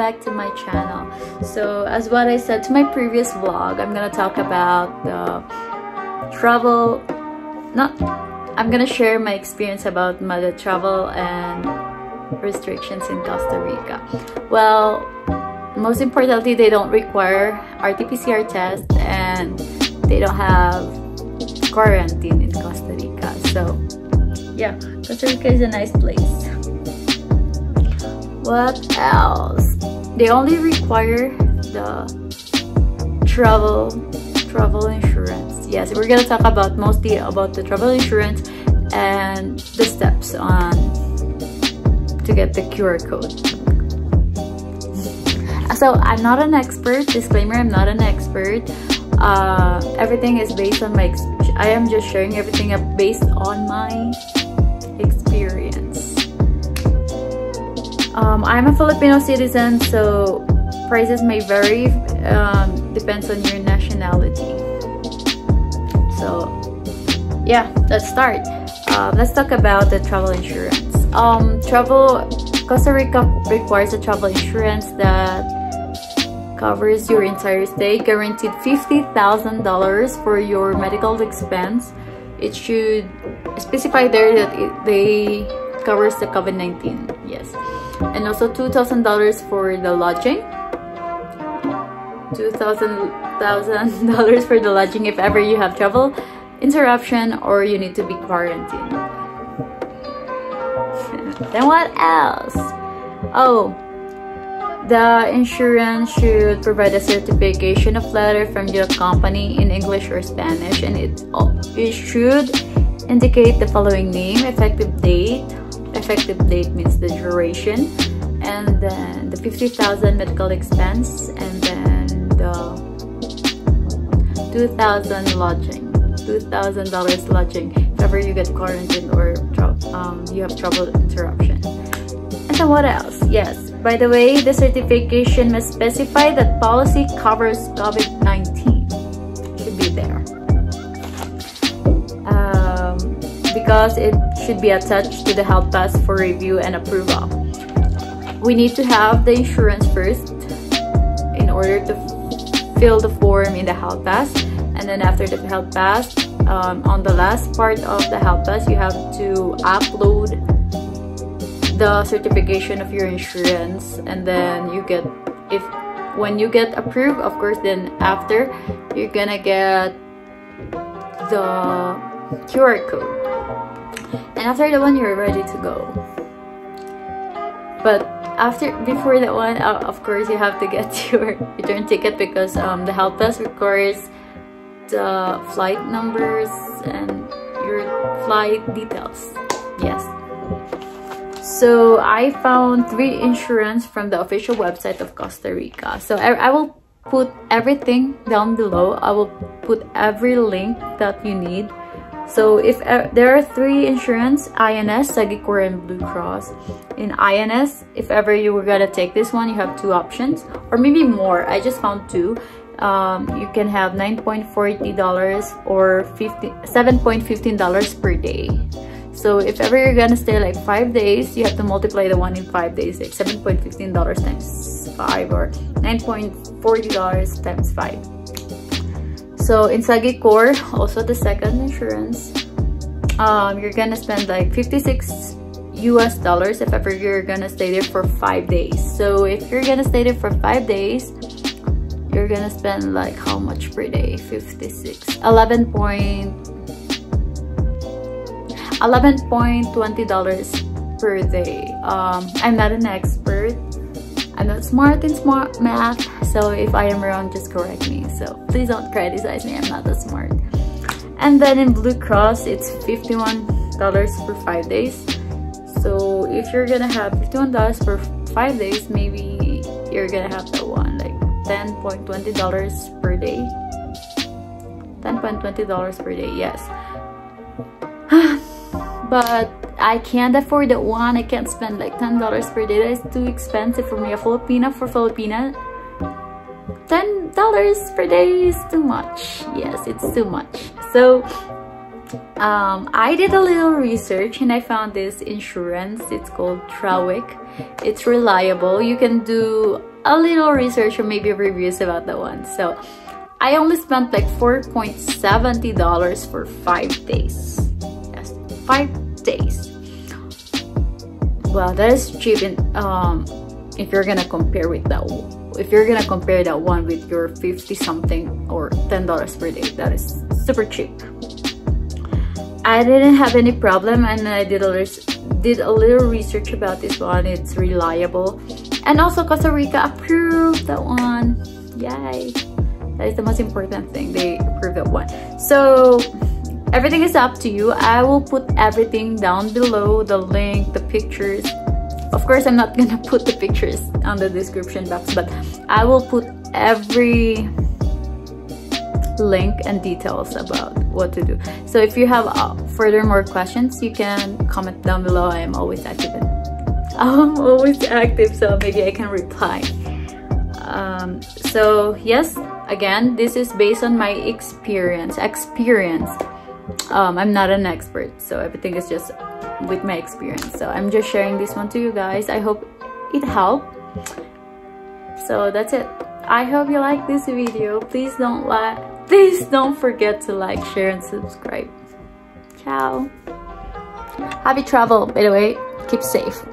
back to my channel. So as what I said to my previous vlog I'm gonna talk about the travel not I'm gonna share my experience about my travel and restrictions in Costa Rica. Well most importantly they don't require RT-PCR test and they don't have quarantine in Costa Rica. So yeah Costa Rica is a nice place. What else they only require the travel travel insurance. Yes we're gonna talk about mostly about the travel insurance and the steps on to get the QR code. So i'm not an expert disclaimer i'm not an expert. Uh, everything is based on my i am just sharing everything based on my experience um, I'm a Filipino citizen, so prices may vary, um, depends on your nationality. So, yeah, let's start. Uh, let's talk about the travel insurance. Um, travel, Costa Rica requires a travel insurance that covers your entire stay, guaranteed $50,000 for your medical expense. It should specify there that it, they covers the COVID-19, yes and also $2,000 for the lodging. $2,000 for the lodging if ever you have travel interruption or you need to be quarantined. Then what else? Oh the insurance should provide a certification of letter from your company in English or Spanish and it, it should indicate the following name, effective date, effective date means the duration and then the 50,000 medical expense and then the 2,000 lodging. $2,000 lodging. If ever you get quarantined or um, you have trouble interruption. And then what else? Yes. By the way the certification must specify that policy covers COVID-19 because it should be attached to the health pass for review and approval. We need to have the insurance first in order to fill the form in the health pass and then after the health pass um, on the last part of the health pass you have to upload the certification of your insurance. And then you get if when you get approved of course then after you're gonna get the QR code and after that one you're ready to go. But after before that one uh, of course you have to get your return ticket because um, the health pass requires the flight numbers and your flight details. Yes. So I found three insurance from the official website of Costa Rica. So I, I will put everything down below. I will put every link that you need so if uh, there are three insurance, INS, Sagicor, and Blue Cross. In INS, if ever you were gonna take this one, you have two options or maybe more. I just found two. Um, you can have $9.40 or $7.15 per day. So if ever you're gonna stay like five days, you have to multiply the one in five days, like $7.15 times five or $9.40 times five. So in Sagicor, also the second insurance, um, you're gonna spend like 56 US dollars if ever you're gonna stay there for five days. So if you're gonna stay there for five days, you're gonna spend like how much per day? 56, 11 point, 11.20 dollars per day. Um, I'm not an expert. I'm not smart in smart math, so if I am wrong, just correct me. So please don't criticize me, I'm not that smart. And then in Blue Cross, it's $51 for five days. So if you're gonna have $51 for five days, maybe you're gonna have that one, like $10.20 per day. $10.20 per day, yes. but I can't afford that one. I can't spend like $10 per day. That is too expensive for me. A Filipina for Filipina $10 per day is too much. Yes, it's too much. So um, I did a little research and I found this insurance. It's called Trawick. It's reliable. You can do a little research or maybe reviews about that one. So I only spent like $4.70 for five days. Yes, five days. Well, that is cheap in, um, if you're gonna compare with that if you're gonna compare that one with your 50 something or $10 per day, that is super cheap. I didn't have any problem and I did a did a little research about this one. It's reliable. And also Costa Rica approved that one. Yay. That is the most important thing. They approved that one. So everything is up to you. I will put everything down below, the link, the pictures. Of course, I'm not gonna put the pictures on the description box, but I will put every link and details about what to do. So if you have uh, further more questions, you can comment down below. I am always active. I'm always active, so maybe I can reply. Um, so yes, again, this is based on my experience. Experience. Um, I'm not an expert, so everything is just with my experience. So I'm just sharing this one to you guys. I hope it helped. So that's it. I hope you like this video. Please don't like Please don't forget to like, share, and subscribe. Ciao. Happy travel, by the way. Keep safe.